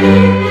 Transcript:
Música